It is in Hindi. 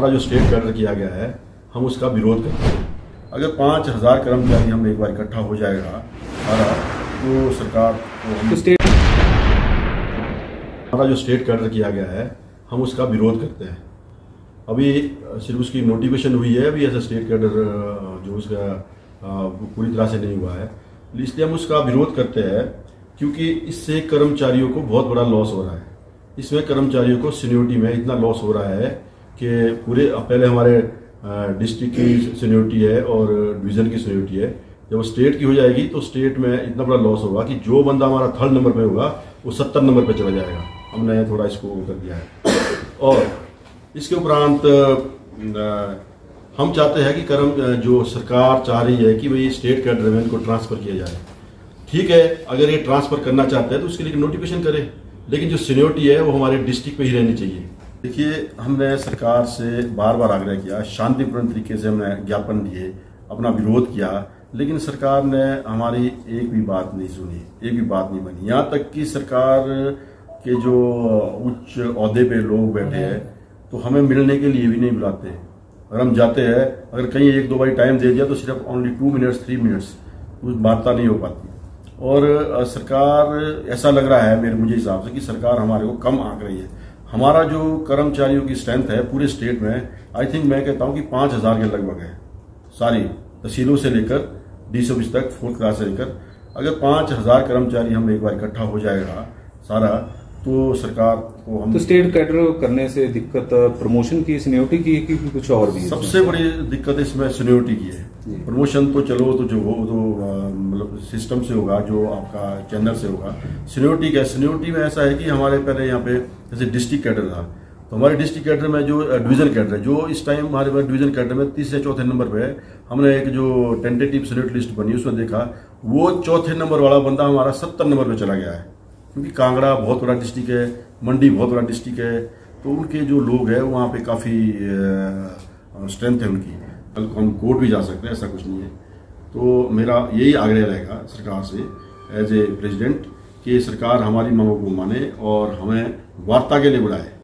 हमारा जो स्टेट कैडर किया गया है हम उसका विरोध करते हैं। अगर पाँच हज़ार कर्मचारी हम एक बार इकट्ठा हो जाएगा हमारा तो सरकार को तो स्टेट हमारा जो स्टेट कैडर किया गया है हम उसका विरोध करते हैं। अभी सिर्फ़ उसकी नोटिफिकेशन हुई है अभी ऐसा स्टेट कैडर जो उसका पूरी तरह से नहीं हुआ है। इसलिए हम उसका विरोध करते हैं क्योंकि इससे कर्मचारियों को बहुत बड़ा लॉस हो रहा है। इसमें कर्मचारियों को सीनियोरिटी में इतना लॉस हो रहा है कि पूरे पहले हमारे डिस्ट्रिक्ट की सीनियोरिटी है और डिवीज़न की सीनियोरिटी है। जब वो स्टेट की हो जाएगी तो स्टेट में इतना बड़ा लॉस होगा कि जो बंदा हमारा थर्ड नंबर पे होगा, वो सत्तर नंबर पे चला जाएगा। हमने थोड़ा इसको कर दिया है। और इसके उपरांत हम चाहते हैं कि कर्म जो सरकार चाह रही है कि भाई स्टेट का रेवेन्यू को ट्रांसफ़र किया जाए। ठीक है, अगर ये ट्रांसफ़र करना चाहते हैं तो उसके लिए नोटिफिकेशन करें। लेकिन जो सीनियोरिटी है, वो हमारे डिस्ट्रिक्ट पे ही रहनी चाहिए। देखिए, हमने सरकार से बार बार आग्रह किया, शांतिपूर्ण तरीके से हमने ज्ञापन दिए, अपना विरोध किया, लेकिन सरकार ने हमारी एक भी बात नहीं सुनी, एक भी बात नहीं बनी। यहाँ तक कि सरकार के जो उच्च अहदे पे लोग बैठे हैं तो हमें मिलने के लिए भी नहीं बुलाते। अगर हम जाते हैं, अगर कहीं एक दो बारी टाइम दे दिया तो सिर्फ़ only two minutes three minutes कुछ वार्ता नहीं हो पाती। और सरकार, ऐसा लग रहा है मेरे, मुझे हिसाब से कि सरकार हमारे को कम आंक रही है। हमारा जो कर्मचारियों की स्ट्रेंथ है, पूरे स्टेट में आई थिंक मैं कहता हूँ कि पाँच हज़ार के लगभग है। सारी तहसीलों से लेकर डी ऑफ़िस तक फोर्थ क्लास से लेकर, अगर पाँच हज़ार कर्मचारी हम एक बार इकट्ठा हो जाएगा, सारा तो सरकार को हम तो स्टेट कैडर करने से दिक्कत प्रमोशन की सीनियोरिटी की कि कुछ और भी है? सबसे बड़ी दिक्कत इसमें सीनियोरिटी की है। प्रमोशन तो चलो तो जो हो तो मतलब सिस्टम से होगा जो आपका चैनल से होगा। सीनियोरिटी क्या सीनियोरिटी में ऐसा है कि हमारे पहले यहाँ पे जैसे डिस्ट्रिक्ट कैडर था। तो हमारे डिस्ट्रिक्ट कैडर में जो डिवीज़न कैडर है जो इस टाइम हमारे पास डिवीज़न कैडर में तीसरे चौथे नंबर पे है। हमने एक जो टेंटेटिव सीनियोरिटी लिस्ट बनी उसमें देखा वो चौथे नंबर वाला बंदा हमारा सत्तर नंबर पे चला गया है। क्योंकि कांगड़ा बहुत बड़ा डिस्ट्रिक्ट है, मंडी बहुत बड़ा डिस्ट्रिक्ट है तो उनके जो लोग हैं, वहाँ पे काफ़ी स्ट्रेंथ है उनकी। कल को हम कोर्ट भी जा सकते हैं, ऐसा कुछ नहीं है। तो मेरा यही आग्रह रहेगा सरकार से एज ए प्रेजिडेंट कि सरकार हमारी मांगों को माने और हमें वार्ता के लिए बुलाए।